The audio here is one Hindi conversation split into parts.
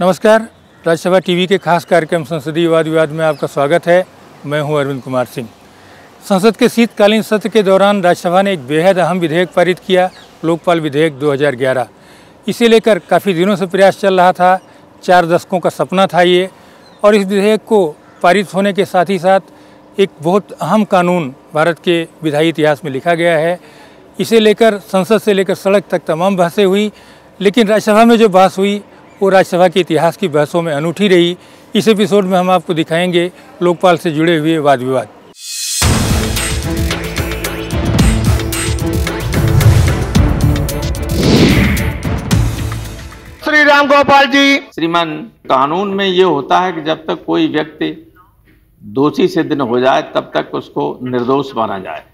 नमस्कार, राज्यसभा टीवी के खास कार्यक्रम संसदीय वाद विवाद में आपका स्वागत है। मैं हूँ अरविंद कुमार सिंह। संसद के शीतकालीन सत्र के दौरान राज्यसभा ने एक बेहद अहम विधेयक पारित किया, लोकपाल विधेयक 2011 इसे लेकर काफ़ी दिनों से प्रयास चल रहा था, चार दशकों का सपना था ये, और इस विधेयक को पारित होने के साथ ही साथ एक बहुत अहम कानून भारत के विधायी इतिहास में लिखा गया है इसे लेकर संसद से लेकर सड़क तक तमाम बहसें हुई लेकिन राज्यसभा में जो बहस हुई वो राज्यसभा के इतिहास की बहसों में अनूठी रही। इस एपिसोड में हम आपको दिखाएँगे लोकपाल से जुड़े हुए वाद विवाद। श्री राम गोपाल जी। श्रीमान कानून में ये होता है कि जब तक कोई व्यक्ति दोषी सिद्ध न हो जाए तब तक उसको निर्दोष माना जाए।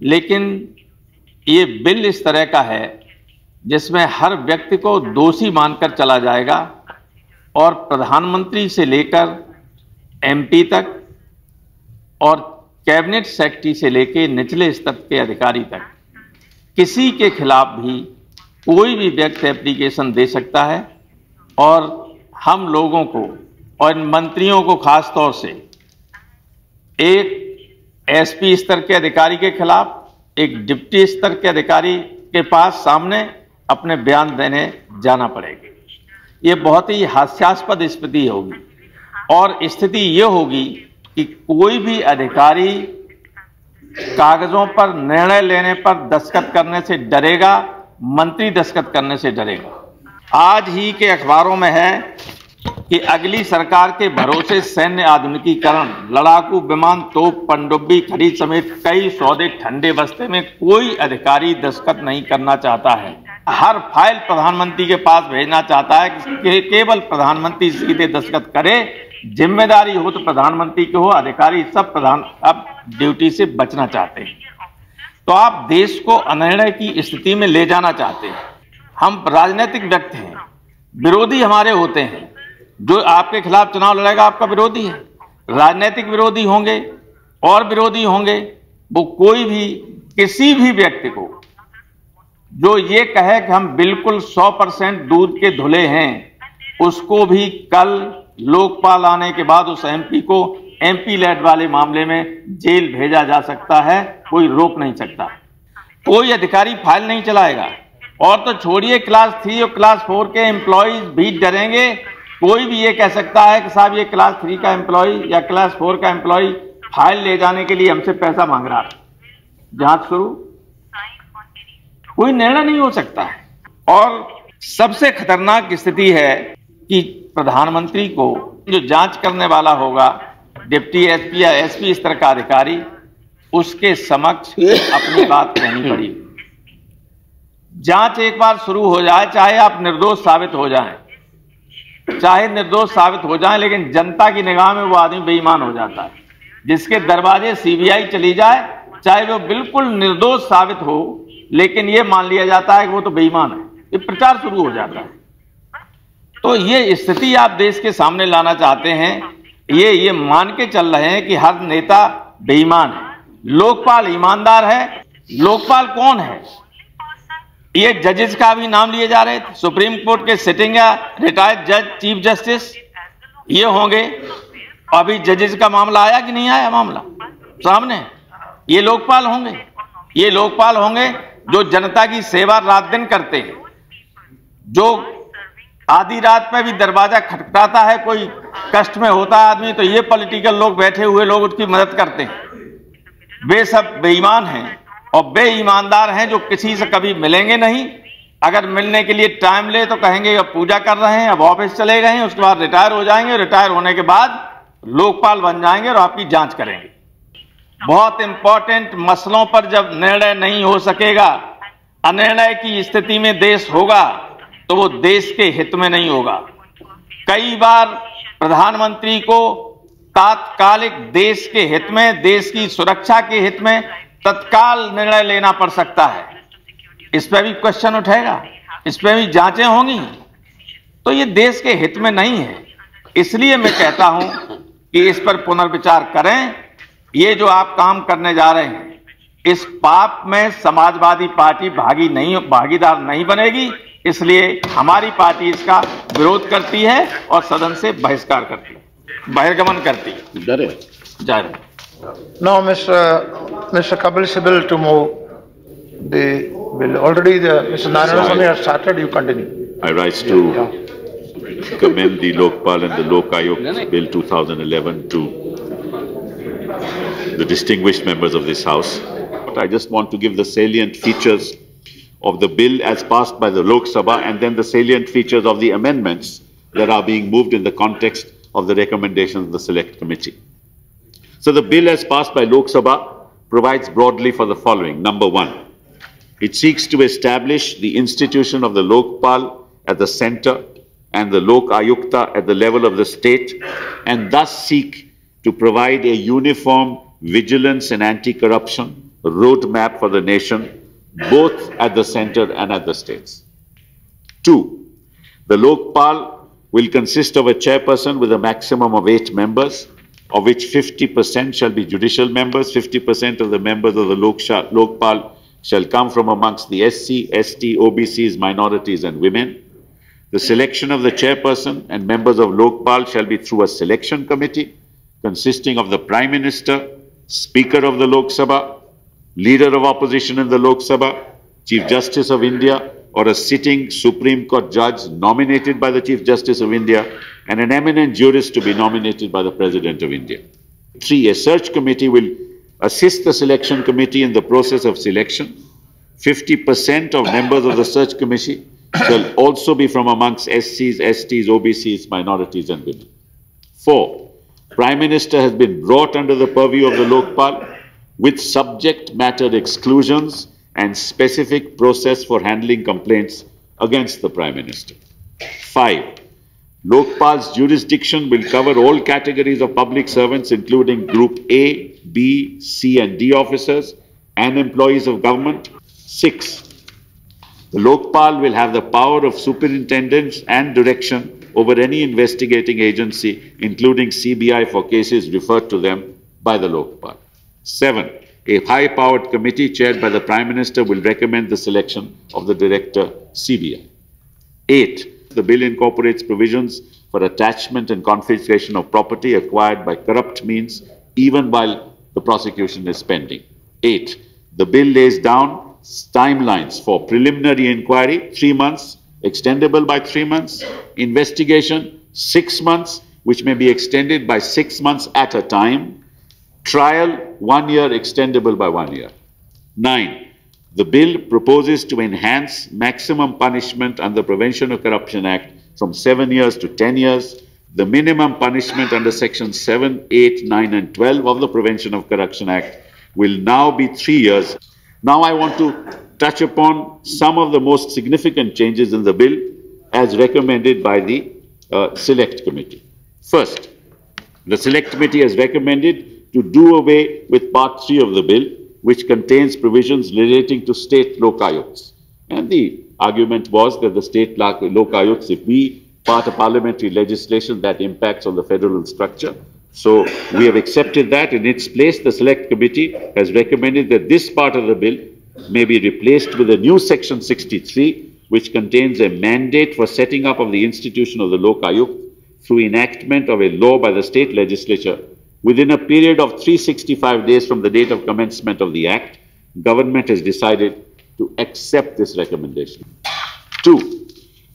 लेकिन ये बिल इस तरह का है जिसमें हर व्यक्ति को दोषी मानकर चला जाएगा और प्रधानमंत्री से लेकर एमपी तक और कैबिनेट सेक्रेटरी से लेकर निचले स्तर के अधिकारी तक। किसी के खिलाफ भी कोई भी व्यक्ति एप्लीकेशन दे सकता है और हम लोगों को और इन मंत्रियों को खास तौर से एक एसपी स्तर के अधिकारी के खिलाफ, एक डिप्टी स्तर के अधिकारी के पास सामने अपने बयान देने जाना पड़ेगा। ये बहुत ही हास्यास्पद स्थिति होगी। और स्थिति ये होगी कि कोई भी अधिकारी कागजों पर निर्णय लेने पर दस्तखत करने से डरेगा, मंत्री दस्तखत करने से डरेगा। आज ही के अखबारों में है कि अगली सरकार के भरोसे सैन्य आधुनिकीकरण, लड़ाकू विमान, तोप, पनडुब्बी खरीद समेत कई सौदे ठंडे बस्ते में कोई अधिकारी दस्तखत नहीं करना चाहता है। हर फ़ाइल प्रधानमंत्री के पास भेजना चाहता है कि, केवल प्रधानमंत्री सीधे दस्तखत करे। ज़िम्मेदारी हो तो प्रधानमंत्री की हो, अधिकारी सब प्रधान अब ड्यूटी से बचना चाहते हैं। तो आप देश को अनिर्णय की स्थिति में ले जाना चाहते हैं। हम राजनीतिक व्यक्ति हैं, विरोधी हमारे होते हैं। जो आपके खिलाफ चुनाव लड़ेगा, आपका विरोधी है। राजनीतिक विरोधी होंगे, और विरोधी होंगे, वो कोई भी, किसी भी व्यक्ति को, जो ये कहे कि हम बिल्कुल 100 परसेंट दूध के धुले हैं, उसको भी कल लोकपाल आने के बाद उस एमपी को एमपी लेड वाले मामले में जेल भेजा जा सकता है, कोई रोक नहीं सकता। कोई अधिकारी फ़ाइल नहीं चलाएगा। और तो छोड़िए, क्लास थ्री और क्लास फोर के एम्प्लॉयज़ भी डरेंगे कोई भी ये कह सकता है कि साहब, ये क्लास थ्री का एम्प्लॉय या क्लास फोर का एम्प्लॉय फ़ाइल ले जाने के लिए हमसे पैसा मांग रहा है जाँच शुरू? कोई निर्णय नहीं हो सकता है। और सबसे खतरनाक स्थिति है कि प्रधानमंत्री को जो जाँच करने वाला होगा, डिप्टी एसपी या एसपी स्तर का अधिकारी, उसके समक्ष अपनी बात कहनी पड़ी। जाँच एक बार शुरू हो जाए, चाहे आप निर्दोष साबित हो जाएँ। चाहे निर्दोष साबित हो जाए, लेकिन जनता की निगाह में वो आदमी बेईमान हो जाता है। जिसके दरवाजे सीबीआई चली जाए, चाहे वो बिल्कुल निर्दोष साबित हो, लेकिन ये मान लिया जाता है कि वो तो बेईमान है। ये प्रचार शुरू हो जाता है। तो ये स्थिति आप देश के सामने लाना चाहते हैं, ये ये मान के चल रहे हैं कि हर नेता बेईमान है। लोकपाल ईमानदार है। लोकपाल कौन है? ये जजेस का भी नाम लिए जा रहे सुप्रीम कोर्ट के सिटिंग या रिटायर्ड जज चीफ जस्टिस ये होंगे। अभी जजेस का मामला आया कि नहीं आया मामला? सामने। ये लोकपाल होंगे। ये लोकपाल होंगे जो जनता की सेवा रात दिन करते हैं। जो आधी रात में भी दरवाज़ा खटखटाता है, कोई कष्ट में होता है आदमी तो ये पॉलिटिकल लोग बैठे हुए लोग उसकी मदद करते हैं। वे सब बेईमान हैं। और बेईमानदार हैं जो किसी से कभी मिलेंगे नहीं। अगर मिलने के लिए टाइम ले तो कहेंगे, अब पूजा कर रहे हैं, अब ऑफ़िस चले गए हैं, उसके बाद रिटायर हो जाएँगे रिटायर होने के बाद लोकपाल बन जाएँगे और आपकी जाँच करेंगे। बहुत इंपॉर्टेंट मसलों पर जब निर्णय नहीं हो सकेगा, अनिर्णय की स्थिति में देश होगा तो वो देश के हित में नहीं होगा। कई बार प्रधानमंत्री को तात्कालिक देश के हित में, देश की सुरक्षा के हित में तत्काल निर्णय लेना पड़ सकता है। इस पर भी क्वेश्चन उठेगा। इस पर भी जांचें होंगी। तो ये देश के हित में नहीं है। इसलिए मैं कहता हूँ कि इस पर पुनर्विचार करें। ये जो आप काम करने जा रहे हैं इस पाप में समाजवादी पार्टी भागी नहीं भागीदार नहीं बनेगी। इसलिए हमारी पार्टी इसका विरोध करती है और सदन से बहिष्कार करती है। बहिर्गमन करती है। है Now, Mr. Mr. Kapil Sibil to move the bill. Already the, Mr. Narayana Swamy has started, you continue. I rise to commend the Lokpal and the Lok Ayuk Bill 2011 to the distinguished members of this House. But I just want to give the salient features of the bill as passed by the Lok Sabha and then the salient features of the amendments that are being moved in the context of the recommendations of the Select Committee. So the bill as passed by Lok Sabha provides broadly for the following. Number one, it seeks to establish the institution of the Lokpal at the center and the Lok Ayukta at the level of the state and thus seek to provide a uniform vigilance and anti-corruption roadmap for the nation both at the center and at the states. Two, the Lokpal will consist of a chairperson with a maximum of eight members, of which 50% shall be judicial members, 50% of the members of the Lok Lokpal shall come from amongst the SC, ST, OBCs, minorities, and women. The selection of the chairperson and members of Lokpal shall be through a selection committee consisting of the Prime Minister, Speaker of the Lok Sabha, Leader of Opposition in the Lok Sabha, Chief Justice of India, or a sitting Supreme Court judge nominated by the Chief Justice of India, and an eminent jurist to be nominated by the President of India. Three, a search committee will assist the selection committee in the process of selection. 50% of members of the search committee shall also be from amongst SCs, STs, OBCs, minorities, and women. Four, Prime Minister has been brought under the purview of the Lokpal with subject matter exclusions and specific process for handling complaints against the Prime Minister. Five, Lokpal's jurisdiction will cover all categories of public servants, including Group A, B, C, and D officers and employees of government. Six, the Lokpal will have the power of superintendence and direction over any investigating agency, including CBI for cases referred to them by the Lokpal. Seven, a high-powered committee chaired by the Prime Minister will recommend the selection of the Director CBI. Eight, the bill incorporates provisions for attachment and confiscation of property acquired by corrupt means, even while the prosecution is pending. Eight, the bill lays down timelines for preliminary inquiry, three months, extendable by three months, investigation, six months, which may be extended by six months at a time, trial, one year, extendable by one year. Nine, the bill proposes to enhance maximum punishment under Prevention of Corruption Act from seven years to ten years. The minimum punishment under Section 7, 8, 9, and 12 of the Prevention of Corruption Act will now be three years. Now I want to touch upon some of the most significant changes in the bill as recommended by the uh, Select Committee. First, the Select Committee has recommended to do away with Part 3 of the bill, which contains provisions relating to state lokayuks. And the argument was that the state lok- lokayuks, if we part of parliamentary legislation, that impacts on the federal structure. So we have accepted that. In its place, the Select Committee has recommended that this part of the bill may be replaced with a new Section 63, which contains a mandate for setting up of the institution of the Lokayuk through enactment of a law by the state legislature within a period of 365 days from the date of commencement of the act. Government has decided to accept this recommendation. Two,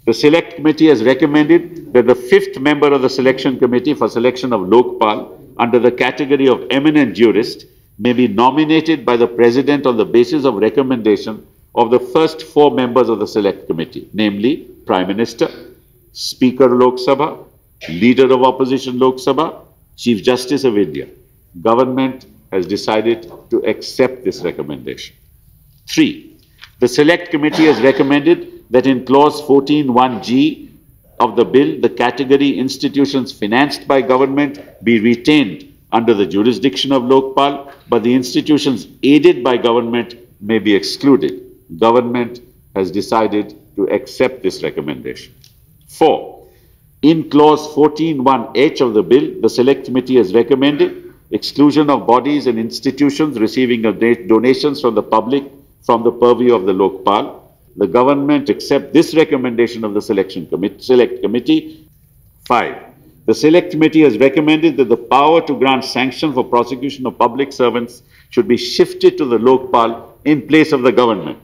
the select committee has recommended that the fifth member of the selection committee for selection of Lokpal under the category of eminent jurist may be nominated by the president on the basis of recommendation of the first four members of the select committee, namely Prime Minister, Speaker Lok Sabha, Leader of Opposition Lok Sabha, Chief Justice of India. Government has decided to accept this recommendation. Three, the Select Committee has recommended that in clause 14.1g of the bill, the category institutions financed by government be retained under the jurisdiction of Lokpal, but the institutions aided by government may be excluded. Government has decided to accept this recommendation. Four, in clause 14.1h of the bill, the Select Committee has recommended exclusion of bodies and institutions receiving donations from the public from the purview of the Lokpal. The government accept this recommendation of the selection committee, select committee. Five, the select committee has recommended that the power to grant sanction for prosecution of public servants should be shifted to the Lokpal in place of the government.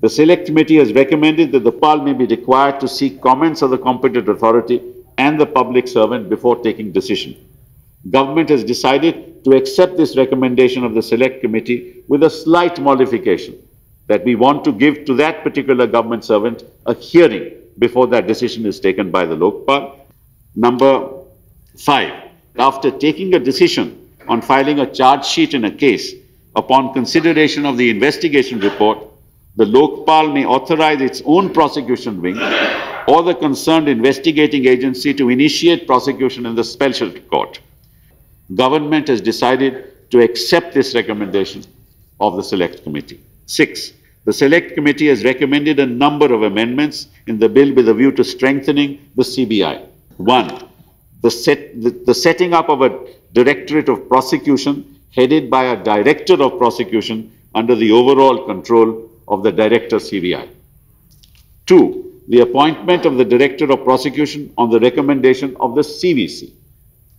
The select committee has recommended that the PAL may be required to seek comments of the competent authority and the public servant before taking decision. Government has decided to accept this recommendation of the select committee with a slight modification that we want to give to that particular government servant a hearing before that decision is taken by the Lokpal. Number five, after taking a decision on filing a charge sheet in a case, upon consideration of the investigation report, the Lokpal may authorize its own prosecution wing or the concerned investigating agency to initiate prosecution in the special court. Government has decided to accept this recommendation of the Select Committee. Six, the Select Committee has recommended a number of amendments in the bill with a view to strengthening the CBI. One, the, set, the, the setting up of a Directorate of Prosecution headed by a Director of Prosecution under the overall control of the Director CBI. Two, the appointment of the Director of Prosecution on the recommendation of the CVC.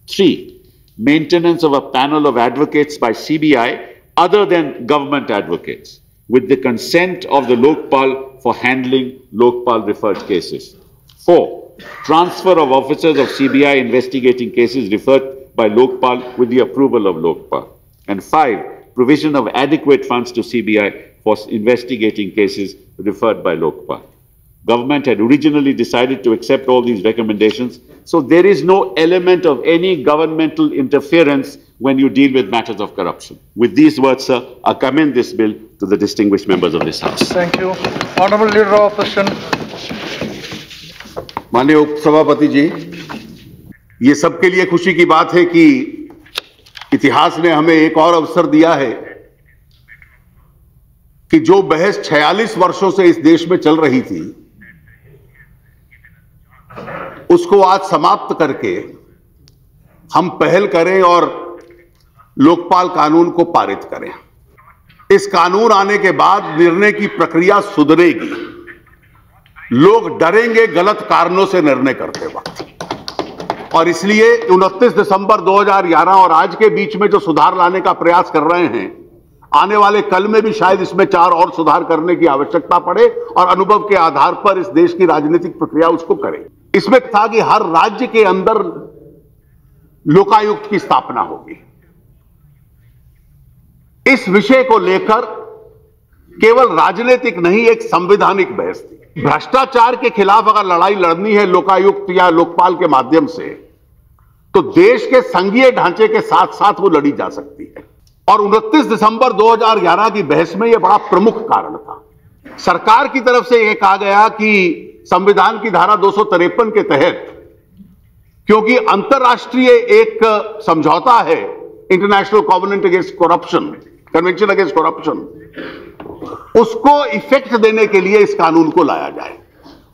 Three, maintenance of a panel of advocates by CBI other than government advocates with the consent of the Lokpal for handling Lokpal referred cases. Four, transfer of officers of CBI investigating cases referred by Lokpal with the approval of Lokpal. And five, provision of adequate funds to CBI for investigating cases referred by Lokpal. Government had originally decided to accept all these recommendations, so there is no element of any governmental interference when you deal with matters of corruption. With these words, sir, I commend this bill to the distinguished members of this House. Thank you. Honorable Leader of Opposition. माननीय उपसभापति जी ये सबके लिए खुशी की बात है कि इतिहास ने हमें एक और अवसर दिया है कि जो बहस 46 वर्षों से इस देश में चल रही थी उसको आज समाप्त करके हम पहल करें और लोकपाल कानून को पारित करें। इस कानून आने के बाद निर्णय की प्रक्रिया सुधरेगी। लोग डरेंगे, गलत कारणों से निर्णय करते वक्त। और इसलिए 29 दिसंबर 2011 और आज के बीच में जो सुधार लाने का प्रयास कर रहे हैं, आने वाले कल में भी शायद इसमें चार और सुधार करने की आवश्यकता पड़े और अनुभव के आधार पर इस देश की राजनीतिक प्रक्रिया उसको करे। इसमें था कि हर राज्य के अंदर लोकायुक्त की स्थापना होगी। इस विषय को लेकर केवल राजनीतिक नहीं, एक संवैधानिक बहस थी। भ्रष्टाचार के खिलाफ अगर लड़ाई लड़नी है लोकायुक्त या लोकपाल के माध्यम से तो देश के संघीय ढांचे के साथ साथ वो लड़ी जा सकती है। और 29 दिसंबर 2011 की बहस में यह बड़ा प्रमुख कारण था। सरकार की तरफ़ से यह कहा गया कि संविधान की धारा दो सौ तिरपन के तहत, क्योंकि अंतर्राष्ट्रीय एक समझौता है international covenant against corruption convention against corruption उसको इफ़ेक्ट देने के लिए इस कानून को लाया जाए।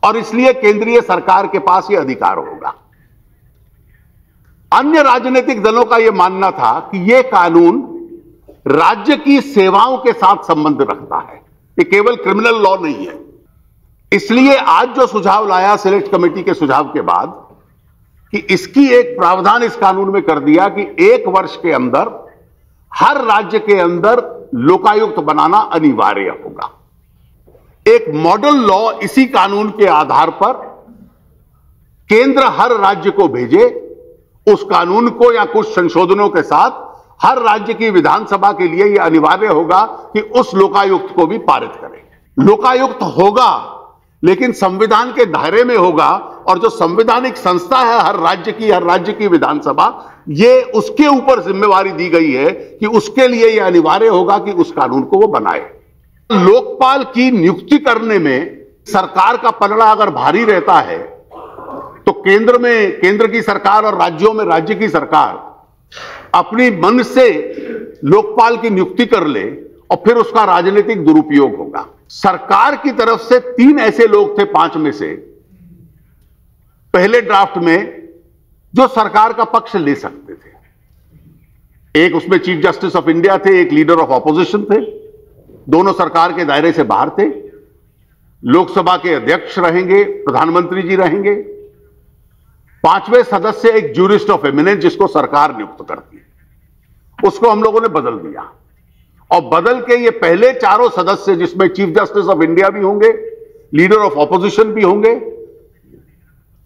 और इसलिए केंद्रीय सरकार के पास यह अधिकार होगा। अन्य राजनीतिक दलों का यह मानना था कि यह कानून राज्य की सेवाओं के साथ संबंध रखता है। ये केवल क्रिमिनल लॉ नहीं है। इसलिए आज जो सुझाव लाया सिलेक्ट कमेटी के सुझाव के बाद, कि इसकी एक प्रावधान इस कानून में कर दिया कि एक वर्ष के अंदर हर राज्य के अंदर लोकायुक्त बनाना अनिवार्य होगा। एक मॉडल लॉ इसी कानून के आधार पर केंद्र हर राज्य को भेजे, उस कानून को या कुछ संशोधनों के साथ हर राज्य की विधानसभा के लिए यह अनिवार्य होगा कि उस लोकायुक्त को भी पारित करें। लोकायुक्त होगा लेकिन संविधान के दायरे में होगा और जो संवैधानिक संस्था है हर राज्य की, हर राज्य की विधानसभा, ये उसके ऊपर जिम्मेवारी दी गई है कि उसके लिए यह अनिवार्य होगा कि उस कानून को वो बनाए। लोकपाल की नियुक्ति करने में सरकार का पलड़ा अगर भारी रहता है तो केंद्र में, केंद्र की सरकार और राज्यों में राज्य की सरकार अपनी मन से लोकपाल की नियुक्ति कर ले और फिर उसका राजनीतिक दुरुपयोग होगा। सरकार की तरफ़ से तीन ऐसे लोग थे पाँच में से। पहले ड्राफ्ट में जो सरकार का पक्ष ले सकते थे। एक उसमें चीफ जस्टिस ऑफ़ इंडिया थे, एक लीडर ऑफ़ ऑपोजिशन थे। दोनों सरकार के दायरे से बाहर थे। लोकसभा के अध्यक्ष रहेंगे, प्रधानमंत्री जी रहेंगे। पाँचवें सदस्य एक जूरिस्ट ऑफ़ एमिनेंस जिसको सरकार नियुक्त करती है। उसको हम लोगों ने बदल दिया। और बदल के ये पहले चारों सदस्य, जिसमें चीफ जस्टिस ऑफ़ इंडिया भी होंगे लीडर ऑफ़ ऑपोजिशन भी होंगे,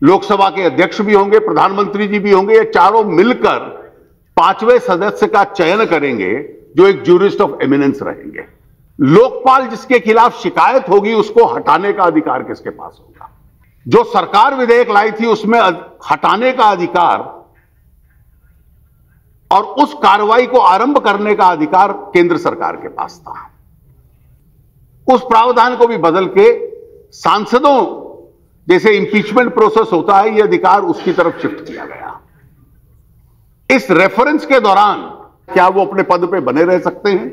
लोकसभा के अध्यक्ष भी होंगे, प्रधानमंत्री जी भी होंगे, ये चारों मिलकर पाँचवें सदस्य का चयन करेंगे, जो एक जूरिस्ट ऑफ़ एमिनेंस रहेंगे। लोकपाल जिसके खिलाफ शिकायत होगी, उसको हटाने का अधिकार किसके पास होगा? जो सरकार विधेयक लाई थी, उसमें हटाने का अधिकार और उस कार्रवाई को आरंभ करने का अधिकार केंद्र सरकार के पास था। उस प्रावधान को भी बदल के सांसदों जैसे इंपीचमेंट प्रोसेस होता है यह अधिकार उसकी तरफ़ शिफ्ट किया गया। इस रेफरेंस के दौरान क्या वो अपने पद पे बने रह सकते हैं?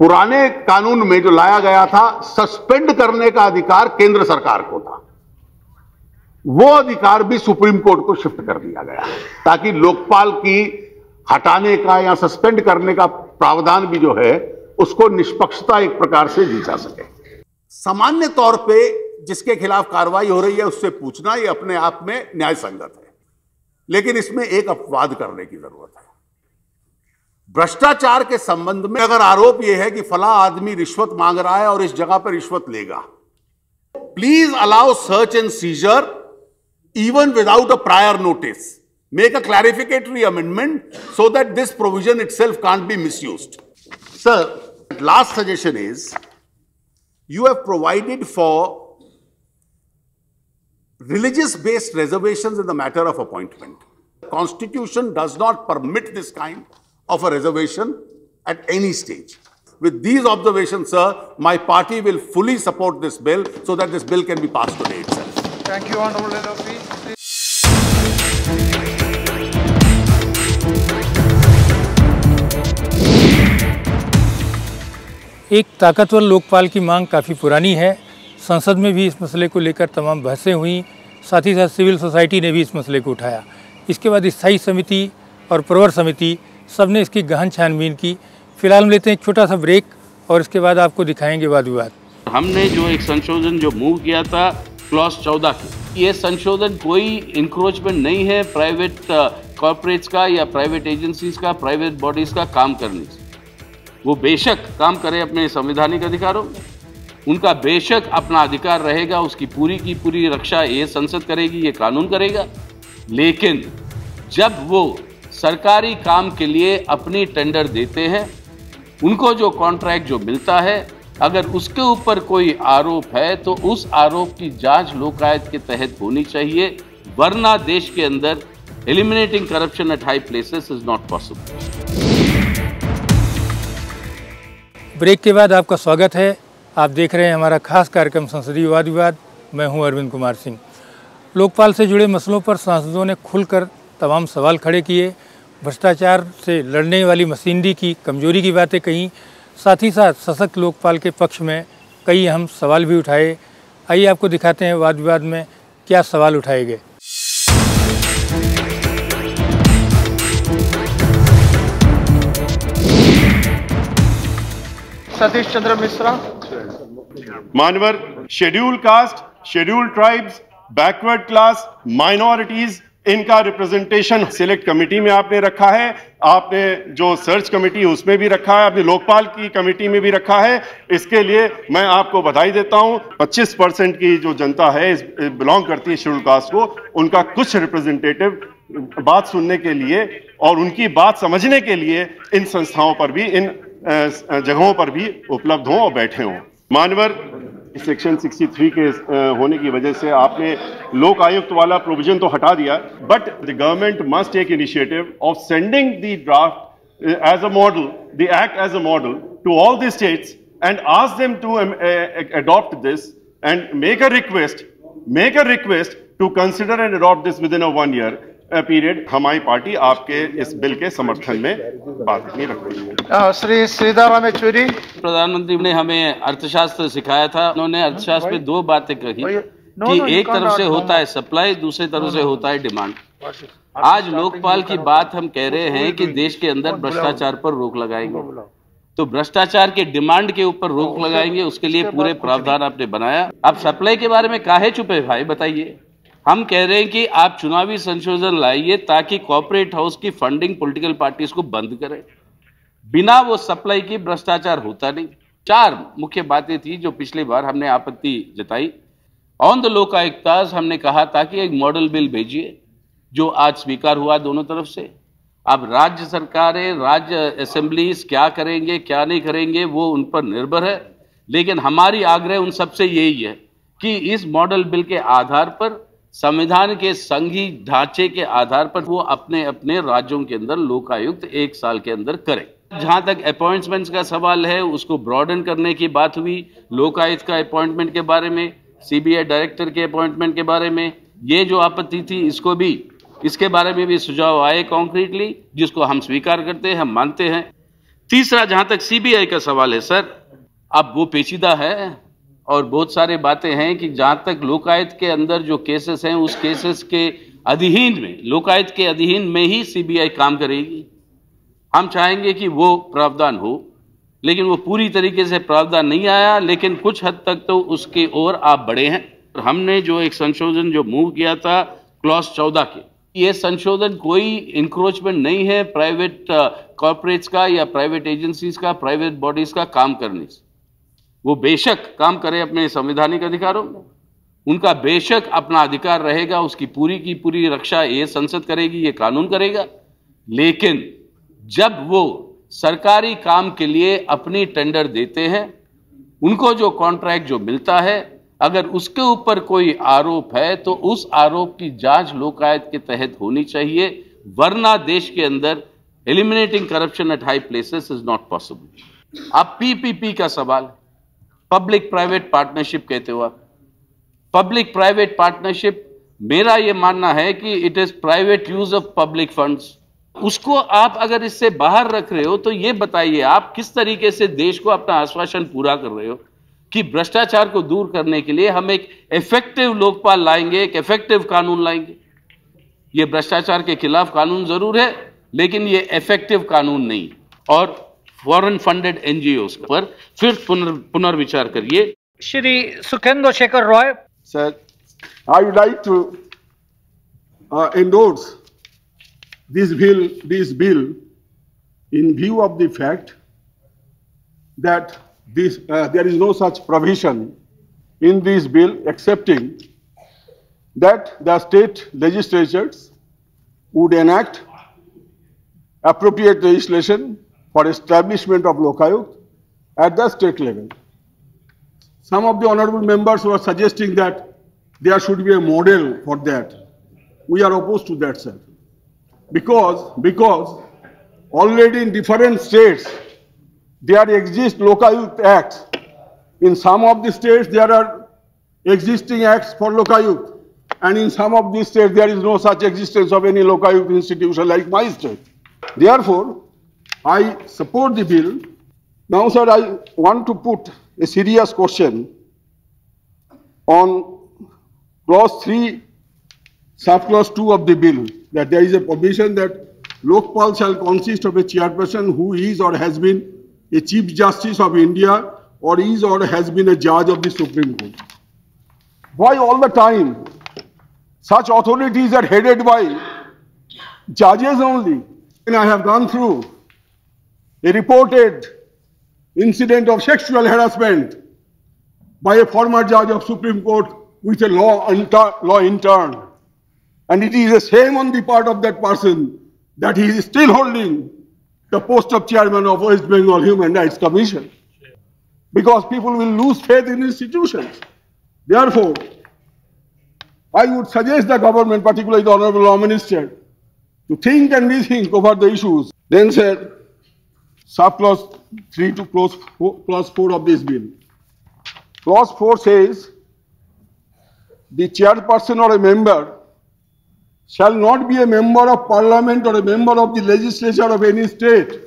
पुराने कानून में जो लाया गया था सस्पेंड करने का अधिकार केंद्र सरकार को था। वो अधिकार भी सुप्रीम कोर्ट को शिफ्ट कर दिया गया ताकि लोकपाल की हटाने का या सस्पेंड करने का प्रावधान भी जो है, उसको निष्पक्षता एक प्रकार से दी जा सके। सामान्य तौर पे जिसके खिलाफ कार्रवाई हो रही है, उससे पूछना ये अपने आप में न्याय संगत है। लेकिन इसमें एक अपवाद करने की ज़रूरत है। भ्रष्टाचार के संबंध में अगर आरोप यह है कि फला आदमी रिश्वत मांग रहा है और इस जगह पर रिश्वत लेगा please allow search and seizure even without a prior notice. Make a clarificatory amendment so that this provision itself can't be misused. Sir, last suggestion is you have provided for religious based reservations in the matter of appointment. The Constitution does not permit this kind of a reservation at any stage. With these observations, sir, my party will fully support this bill so that this bill can be passed today itself. Thank you, Honorable LLP. एक ताकतवर लोकपाल की मांग काफ़ी पुरानी है। संसद में भी इस मसले को लेकर तमाम बहसें हुई। साथ ही साथ सिविल सोसाइटी ने भी इस मसले को उठाया। इसके बाद स्थायी समिति और प्रवर समिति सबने इसकी गहन छानबीन की। फ़िलहाल हम लेते हैं एक छोटा सा ब्रेक और इसके बाद आपको दिखाएँगे वाद विवाद। हमने जो एक संशोधन जो मूव किया था, क्लॉस चौदह की, ये संशोधन कोई इंक्रोचमेंट नहीं है। प्राइवेट कॉरपोरेट्स का या प्राइवेट एजेंसीज का प्राइवेट बॉडीज का काम करने से। वो बेशक काम करें अपने संवैधानिक अधिकारों में। उनका बेशक अपना अधिकार रहेगा, उसकी पूरी की पूरी रक्षा ये संसद करेगी, ये कानून करेगा। लेकिन जब वो सरकारी काम के लिए अपनी टेंडर देते हैं, उनको जो कॉन्ट्रैक्ट जो मिलता है, अगर उसके ऊपर कोई आरोप है तो उस आरोप की जाँच लोकायत के तहत होनी चाहिए, वरना देश के अंदर eliminating corruption at high places is not possible break के बाद आपका स्वागत है। आप देख रहे हैं हमारा खास कार्यक्रम संसदीय वाद विवाद मैं हूँ अरविंद कुमार सिंह। लोकपाल से जुड़े मसलों पर सांसदों ने खुलकर तमाम सवाल खड़े किए। भ्रष्टाचार से लड़ने वाली मशीनरी की कमज़ोरी की बातें कहीं। साथ ही साथ सशक्त लोकपाल के पक्ष में कई अहम सवाल भी उठाए। आइए आपको दिखाते हैं वाद विवाद में क्या सवाल उठाए गए। सतीश चंद्र मिश्रा। मानवर schedule caste schedule tribes backward class minorities इनका रिप्रेजेंटेशन सिलेक्ट कमेटी में आपने रखा है। आपने जो सर्च कमेटी उसमें भी रखा है। आपने लोकपाल की कमेटी में भी रखा है। इसके लिए मैं आपको बधाई देता हूँ। 25 परसेंट की जो जनता है बिलोंग करती है शेड्यूल कास्ट को, उनका कुछ रिप्रेजेंटेटिव बात सुनने के लिए और उनकी बात समझने के लिए इन संस्थाओं पर भी, इन जगहों पर भी उपलब्ध हों और बैठे हों। मानवर सेक्शन 63 के होने की वजह से आपने लोक आयुक्त वाला प्रोविज़न तो हटा दिया but the government must take initiative of sending the draft as a model the act as a model to all the states and ask them to adopt this and make a request, make a request to consider and adopt this within a one year. Period हमारी पार्टी आपके इस बिल के समर्थन में बात नहीं रख रही है। श्री सीताराम येचुरी प्रधानमंत्री ने हमें अर्थशास्त्र सिखाया था। उन्होंने अर्थशास्त्र में दो बातें कही कि एक तरफ़ से होता है सप्लाई दूसरी तरफ़ से होता है डिमांड। आज लोकपाल की बात हम कह रहे हैं कि देश के अंदर भ्रष्टाचार पर रोक लगाएँगे। तो भ्रष्टाचार के डिमांड के ऊपर रोक लगाएँगे उसके लिए पूरे प्रावधान आपने बनाया। आप सप्लाई के बारे में काहे चुपे भाई बताइए। हम कह रहे हैं कि आप चुनावी संशोधन लाइए ताकि कॉर्पोरेट हाउस की फंडिंग पॉलिटिकल पार्टीज़ को बंद करें। बिना वो सप्लाई की भ्रष्टाचार होता नहीं। चार मुख्य बातें थी जो पिछली बार हमने आपत्ति जताई। ऑन द लोक लोकायुक्ताज हमने कहा था कि एक मॉडल बिल भेजिए, जो आज स्वीकार हुआ दोनों तरफ़ से। अब राज्य सरकारें, राज्य असेंबलीज क्या करेंगे, क्या नहीं करेंगे, वो उन पर निर्भर है। लेकिन हमारी आग्रह उन सबसे यही है कि इस मॉडल बिल के आधार पर संविधान के संघी ढांचे के आधार पर वो अपने अपने राज्यों के अंदर लोकायुक्त एक साल के अंदर करें। जहाँ तक अपॉइंटमेंट्स का सवाल है, उसको ब्रॉडन करने की बात हुई, लोकायुक्त का अपॉइंटमेंट के बारे में, सीबीआई डायरेक्टर के अपॉइंटमेंट के बारे में, ये जो आपत्ति थी, इसको भी, इसके बारे में भी सुझाव आए कॉन्क्रीटली जिसको हम स्वीकार करते हैं, हम मानते हैं। तीसरा, जहाँ तक सीबीआई का सवाल है, सर, अब वो पेचीदा है और बहुत सारे बातें हैं कि जहाँ तक लोकायत के अंदर जो केसेस हैं, उस केसेस के अधीन में, लोकायत के अधीन में ही सीबीआई काम करेगी। हम चाहेंगे कि वो प्रावधान हो, लेकिन वो पूरी तरीके से प्रावधान नहीं आया, लेकिन कुछ हद तक तो उसके ओर आप बढ़े हैं। हमने जो एक संशोधन जो मूव किया था क्लॉस चौदह के, ये संशोधन कोई इंक्रोचमेंट नहीं है प्राइवेट कॉरपोरेट्स का या प्राइवेट एजेंसीज का प्राइवेट बॉडीज का काम करने से। वो बेशक काम करें अपने संवैधानिक अधिकारों में। उनका बेशक अपना अधिकार रहेगा, उसकी पूरी की पूरी रक्षा ये संसद करेगी, ये कानून करेगा। लेकिन जब वो सरकारी काम के लिए अपनी टेंडर देते हैं, उनको जो कॉन्ट्रैक्ट जो मिलता है, अगर उसके ऊपर कोई आरोप है तो उस आरोप की जाँच लोकायत के तहत होनी चाहिए, वरना देश के अंदर eliminating corruption at high places is not possible अब पीपीपी का सवाल पब्लिक प्राइवेट पार्टनरशिप कहते हो आप। पब्लिक प्राइवेट पार्टनरशिप मेरा यह मानना है कि it is private use of public funds उसको आप अगर इससे बाहर रख रहे हो तो ये बताइए आप किस तरीके से देश को अपना आश्वासन पूरा कर रहे हो कि भ्रष्टाचार को दूर करने के लिए हम एक इफ़ेक्टिव लोकपाल लाएँगे, एक इफ़ेक्टिव कानून लाएँगे। ये भ्रष्टाचार के खिलाफ कानून ज़रूर है, लेकिन ये इफ़ेक्टिव कानून नहीं। और फॉरन फंडेड एनजीओ पर फिर पुनर, पुनर्विचार करिए। Shri Sukhendra Shekhar Roy. Sir I would like to endorse this bill this bill in view of the fact that this there is no such provision in this bill excepting that the state legislatures would enact appropriate legislation for establishment of lokayuk at the state level. Some of the honorable members were suggesting that there should be a model for that. We are opposed to that, sir. Because, because already in different states, there exist Lokayukt acts. In some of the states, there are existing acts for Lokayukt. And in some of these states, there is no such existence of any Lokayukt institution like my state. Therefore, I support the bill. Now, sir, I want to put a serious question on clause 3, subclause 2 of the bill, that there is a provision that Lokpal shall consist of a chairperson who is or has been a Chief Justice of India or is or has been a judge of the Supreme Court. Why all the time such authorities are headed by judges only? And I have gone through a reported incident of sexual harassment by a former judge of Supreme Court with a law, law intern. And it is a shame on the part of that person that he is still holding the post of chairman of West Bengal Human Rights Commission. Because people will lose faith in institutions. Therefore, I would suggest the government, particularly the Honorable Law Minister, to think and rethink over the issues. Then said, subclause 3 to clause 4, clause 4 of this bill. Clause 4 says, the chairperson or a member shall not be a member of parliament or a member of the legislature of any state.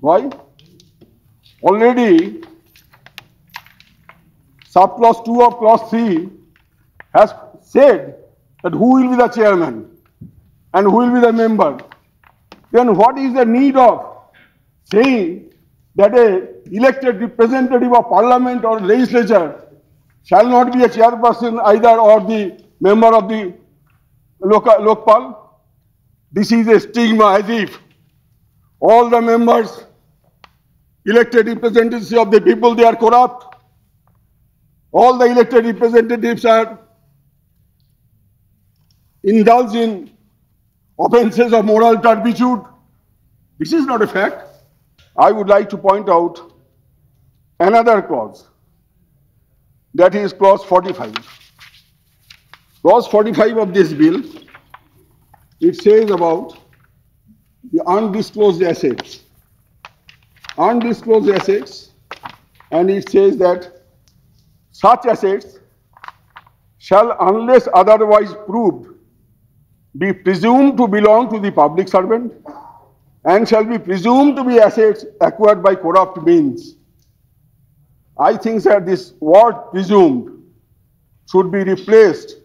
Why? Already, subclause 2 of clause 3 has said that who will be the chairman. and who will be the member, then what is the need of saying that a elected representative of parliament or legislature shall not be a chairperson either or the member of the local lokpal? This is a stigma as if all the members, elected representatives of the people, they are corrupt. All the elected representatives are indulged in offences of moral turpitude. This is not a fact. I would like to point out another clause. That is clause 45. Clause 45 of this bill, it says about the undisclosed assets. Undisclosed assets, and it says that such assets shall, unless otherwise proved, be presumed to belong to the public servant and shall be presumed to be assets acquired by corrupt means. I think that this word presumed should be replaced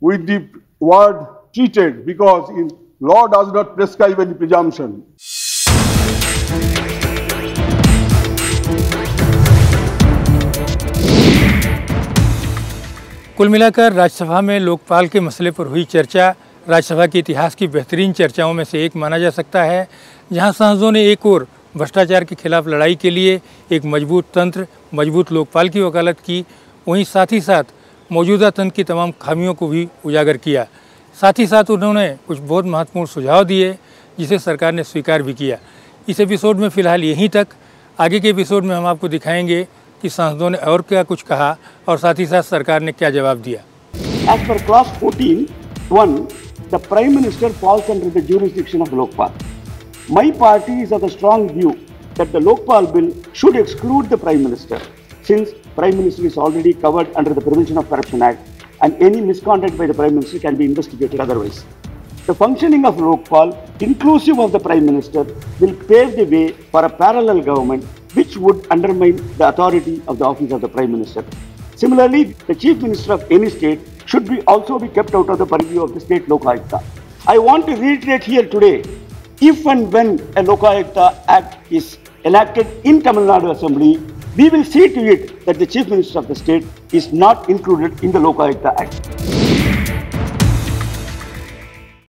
with the word treated because in law does not prescribe any presumption. कुल मिलाकर राज्यसभा में लोकपाल के मसले पर हुई चर्चा राज्यसभा के इतिहास की बेहतरीन चर्चाओं में से एक माना जा सकता है जहाँ सांसदों ने एक और भ्रष्टाचार के खिलाफ लड़ाई के लिए एक मज़बूत तंत्र मज़बूत लोकपाल की वकालत की वहीं साथ ही साथ मौजूदा तंत्र की तमाम खामियों को भी उजागर किया। साथ ही साथ उन्होंने कुछ बहुत महत्वपूर्ण सुझाव दिए जिसे सरकार ने स्वीकार भी किया। इस एपिसोड में फ़िलहाल यहीं तक। आगे के एपिसोड में हम आपको दिखाएँगे कि सांसदों ने और क्या कुछ कहा और साथ ही साथ सरकार ने क्या जवाब दिया। As per clause 14, 1, the Prime Minister falls under the jurisdiction of Lokpal. My party is of the strong view that the Lokpal bill should exclude the Prime Minister, since Prime Minister is already covered under the Prevention of Corruption Act and any misconduct by the Prime Minister can be investigated otherwise. The functioning of Lokpal, inclusive of the Prime Minister, will pave the way for a parallel government which would undermine the authority of the office of the Prime Minister. Similarly, the Chief Minister of any state should be also be kept out of the purview of the state Lokayukta. I want to reiterate here today, if and when a Lokayukta Act is enacted in Tamil Nadu Assembly, we will see to it that the Chief Minister of the state is not included in the Lokayukta Act.